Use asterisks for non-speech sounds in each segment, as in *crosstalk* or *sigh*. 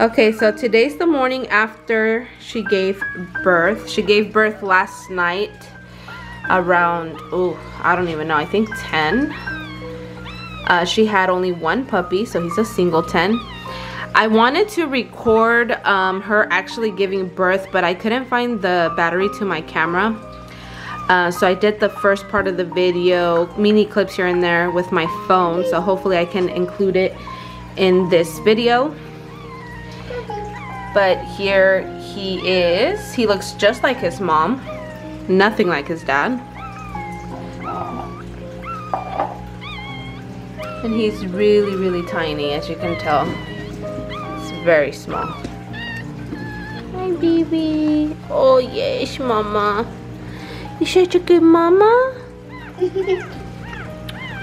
Okay, so today's the morning after she gave birth. She gave birth last night around, oh, I don't even know, I think 10. Uh, she had only one puppy, so he's a singleton. I wanted to record um, her actually giving birth, but I couldn't find the battery to my camera. Uh, so I did the first part of the video, mini clips here and there with my phone, so hopefully I can include it in this video but here he is. He looks just like his mom, nothing like his dad. And he's really, really tiny, as you can tell. It's very small. Hi, baby. Oh, yes, mama. You such a good mama. *laughs*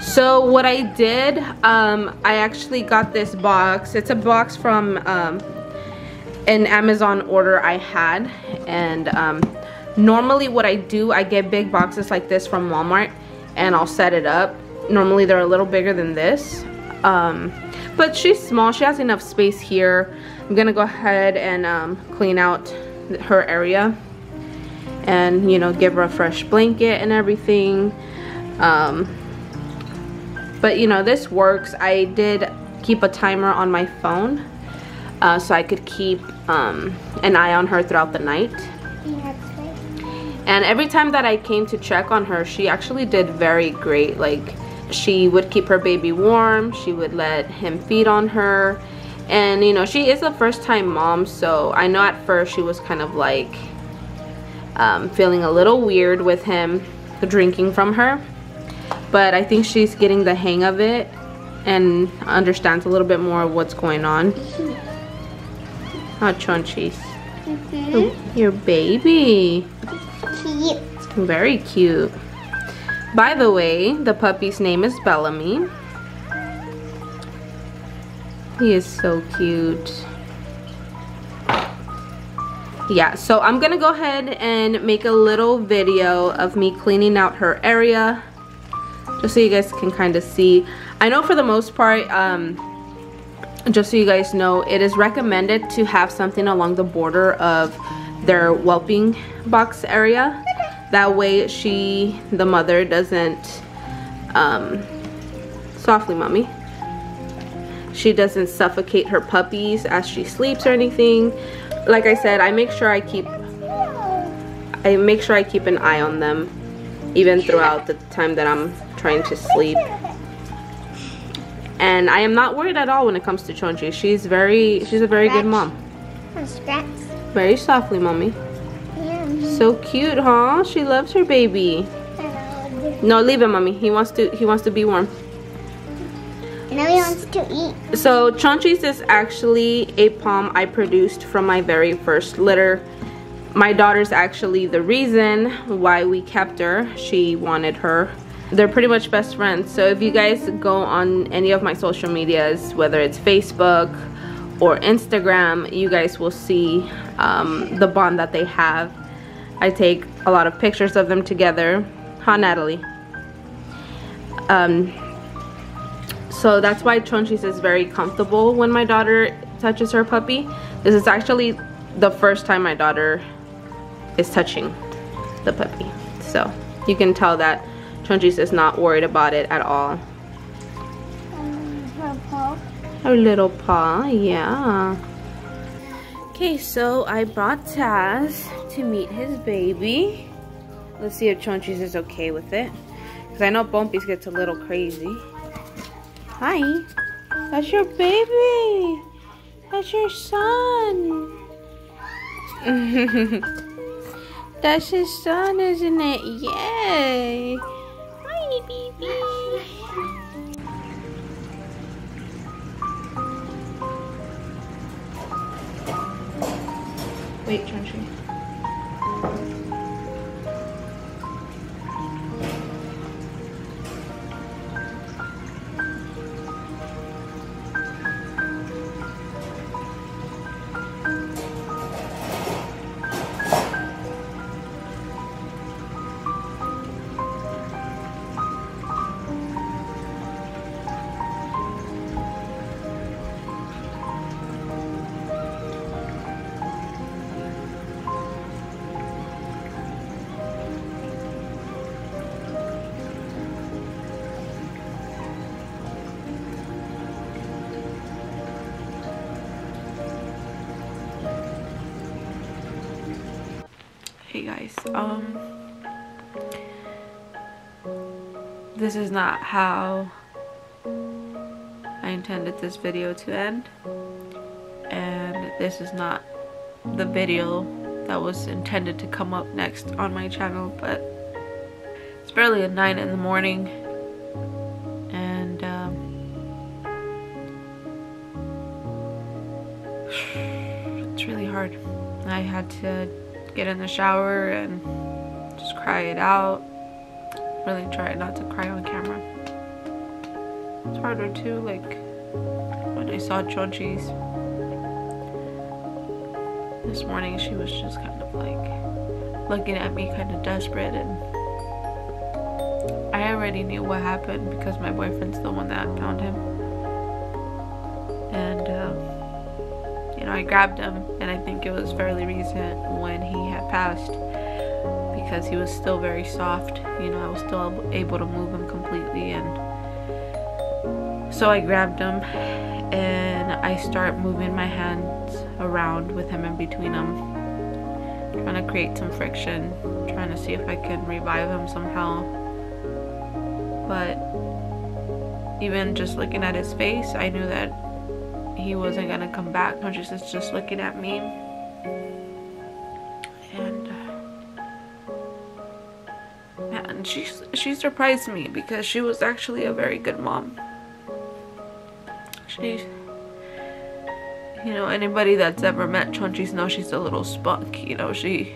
so what I did, um, I actually got this box. It's a box from um, an Amazon order I had and um, normally what I do I get big boxes like this from Walmart and I'll set it up. Normally they're a little bigger than this um, but she's small she has enough space here. I'm gonna go ahead and um, clean out her area and you know give her a fresh blanket and everything. Um, but you know this works. I did keep a timer on my phone uh, so I could keep um, an eye on her throughout the night. And every time that I came to check on her, she actually did very great. Like, she would keep her baby warm, she would let him feed on her. And, you know, she is a first time mom, so I know at first she was kind of like um, feeling a little weird with him drinking from her. But I think she's getting the hang of it and understands a little bit more of what's going on. How chunchies. Mm -hmm. oh, your baby. Cute. Very cute. By the way, the puppy's name is Bellamy. He is so cute. Yeah, so I'm gonna go ahead and make a little video of me cleaning out her area just so you guys can kind of see. I know for the most part, um, just so you guys know it is recommended to have something along the border of their whelping box area. That way she the mother doesn't um, softly mommy. She doesn't suffocate her puppies as she sleeps or anything. Like I said I make sure I keep I make sure I keep an eye on them even throughout the time that I'm trying to sleep and I am not worried at all when it comes to Chonchi. She's very, she's a very Scratch. good mom. Very softly, mommy. Yeah. So cute, huh? She loves her baby. No, leave him, mommy. He wants to, he wants to be warm. Now he wants to eat. So Chonchis is actually a pom I produced from my very first litter. My daughter's actually the reason why we kept her. She wanted her they're pretty much best friends. So if you guys go on any of my social medias whether it's facebook or instagram you guys will see um, the bond that they have. I take a lot of pictures of them together. Huh natalie? Um, so that's why Chonchis is very comfortable when my daughter touches her puppy. This is actually the first time my daughter is touching the puppy. So you can tell that Chonchis is not worried about it at all. Her little paw, yeah. Okay, so I brought Taz to meet his baby. Let's see if Chonchis is okay with it. Because I know Bumpy's gets a little crazy. Hi. That's your baby. That's your son. *laughs* That's his son, isn't it? Yay Wait, Chunchi. Hey guys, um, this is not how I intended this video to end. And this is not the video that was intended to come up next on my channel, but it's barely a 9 in the morning. And, um, *sighs* it's really hard. I had to get in the shower and just cry it out. Really try not to cry on camera. It's harder too, like when I saw Chonchis this morning, she was just kind of like looking at me kind of desperate and I already knew what happened because my boyfriend's the one that found him. And, um, you know, I grabbed him and I think it was fairly recent when he had passed because he was still very soft. You know, I was still able to move him completely and so I grabbed him and I start moving my hands around with him in between them. Trying to create some friction, trying to see if I can revive him somehow. But even just looking at his face, I knew that he wasn't gonna come back. Chonchis just looking at me. And uh, man, she she surprised me because she was actually a very good mom she you know anybody that's ever met Chonchis knows she's a little spunk you know she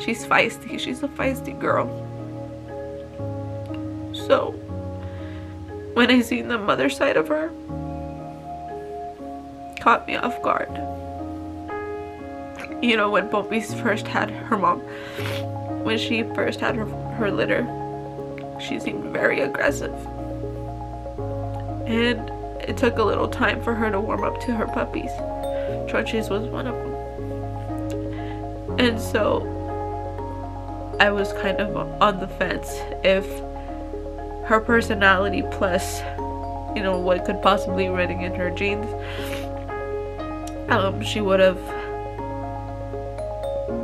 she's feisty she's a feisty girl when I seen the mother side of her caught me off guard you know when Poppy's first had her mom when she first had her, her litter, she seemed very aggressive. And it took a little time for her to warm up to her puppies. Chonchis was one of them. And so I was kind of on the fence if her personality plus, you know, what could possibly running in her genes, um, she would have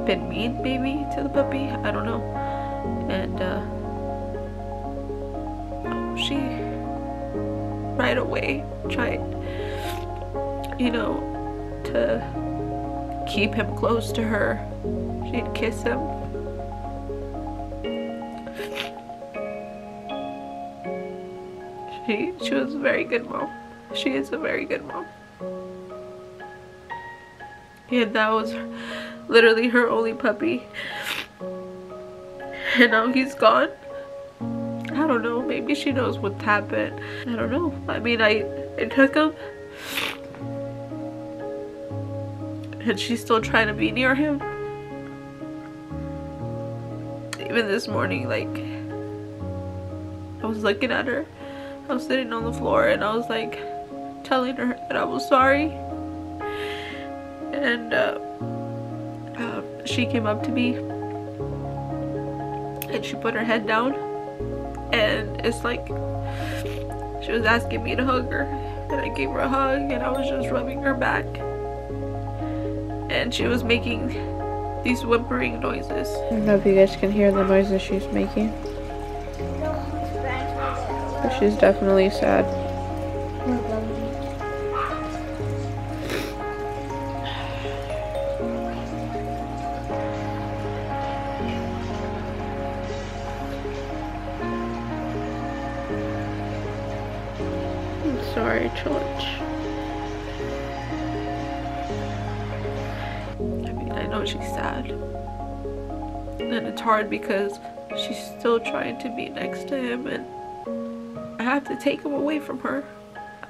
been mean maybe to the puppy. I don't know. And uh, she right away tried you know to keep him close to her. She'd kiss him she she was a very good mom she is a very good mom and that was literally her only puppy. And now he's gone. I don't know, maybe she knows what happened. I don't know. I mean, I, I took him. And she's still trying to be near him. Even this morning, like, I was looking at her. I was sitting on the floor and I was like telling her that I was sorry. And, uh, she came up to me and she put her head down and it's like she was asking me to hug her and I gave her a hug and I was just rubbing her back and she was making these whimpering noises. I don't know if you guys can hear the noises she's making. She's definitely sad. I'm sorry, Church. I mean, I know she's sad. And it's hard because she's still trying to be next to him and I have to take him away from her.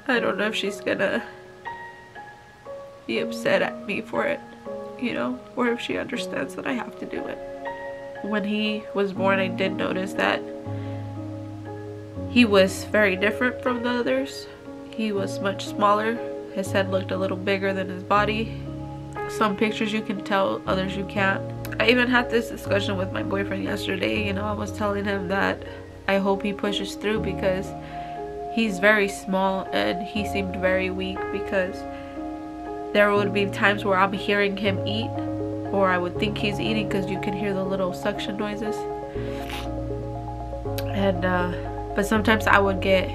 I don't know if she's gonna be upset at me for it, you know, or if she understands that I have to do it. When he was born, I did notice that he was very different from the others. He was much smaller. His head looked a little bigger than his body. Some pictures you can tell, others you can't. I even had this discussion with my boyfriend yesterday. You know, I was telling him that I hope he pushes through because he's very small and he seemed very weak because there would be times where I'm hearing him eat or I would think he's eating because you can hear the little suction noises. And uh, but sometimes I would get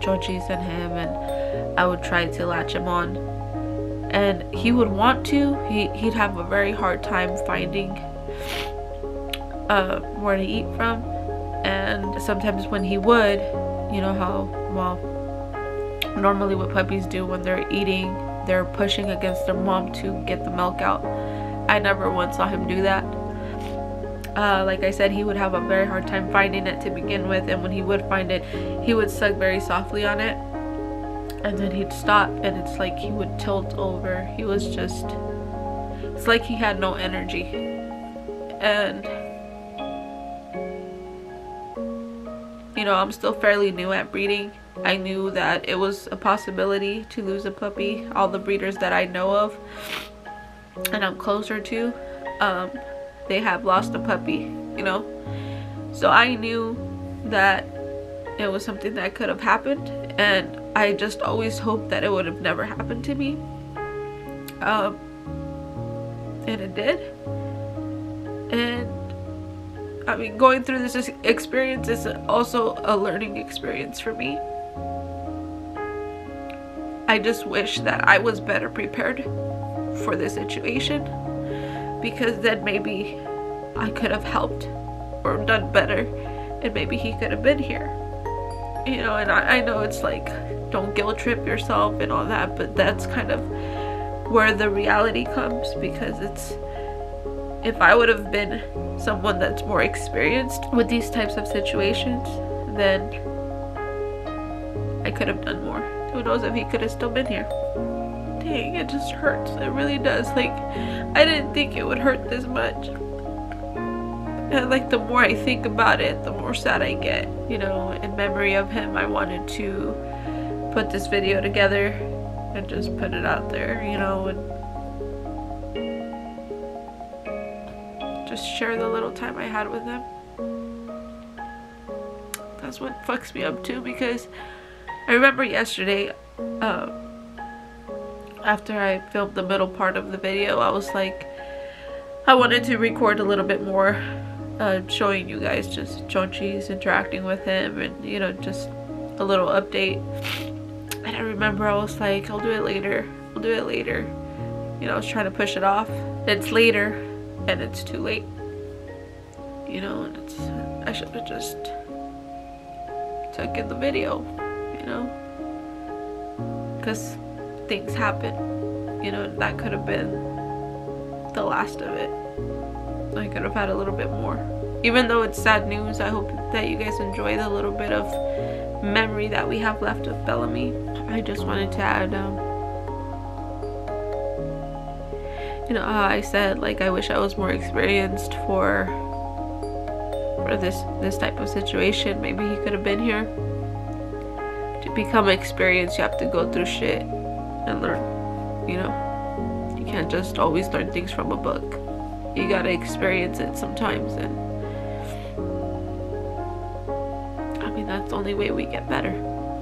Chonchis in him and I would try to latch him on. And he would want to he, he'd have a very hard time finding uh, where to eat from and sometimes when he would you know how well normally what puppies do when they're eating they're pushing against their mom to get the milk out. I never once saw him do that. Uh, like I said he would have a very hard time finding it to begin with and when he would find it he would suck very softly on it. And then he'd stop and it's like he would tilt over. He was just it's like he had no energy. And you know I'm still fairly new at breeding. I knew that it was a possibility to lose a puppy all the breeders that I know of and I'm closer to um, they have lost a puppy you know? So I knew that it was something that could have happened and I just always hoped that it would have never happened to me. Um, and it did. And I mean going through this experience is also a learning experience for me. I just wish that I was better prepared for this situation because then maybe I could have helped or done better and maybe he could have been here. You know and I, I know it's like don't guilt trip yourself and all that but that's kind of where the reality comes because it's if I would have been someone that's more experienced with these types of situations then I could have done more. Who knows if he could have still been here? Dang it just hurts. It really does. Like I didn't think it would hurt this much. And like the more I think about it the more sad I get you know in memory of him I wanted to put this video together and just put it out there you know and just share the little time I had with him that's what fucks me up too because I remember yesterday uh, after I filmed the middle part of the video I was like I wanted to record a little bit more uh, showing you guys just Chonchis interacting with him and you know just a little update. And I remember I was like I'll do it later. I'll do it later. You know I was trying to push it off. It's later and it's too late you know and it's I should have just took in the video you know because things happen you know that could have been the last of it I could have had a little bit more. Even though it's sad news, I hope that you guys enjoy the little bit of memory that we have left of Bellamy. I just wanted to add, um, you know, how I said, like, I wish I was more experienced for for this this type of situation. Maybe he could have been here. To become experienced, you have to go through shit and learn, you know. You can't just always learn things from a book you gotta experience it sometimes and I mean that's the only way we get better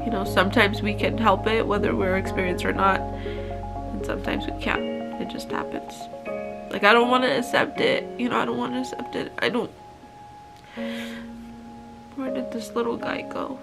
you know sometimes we can help it whether we're experienced or not and sometimes we can't it just happens. Like I don't want to accept it you know I don't want to accept it. I don't where did this little guy go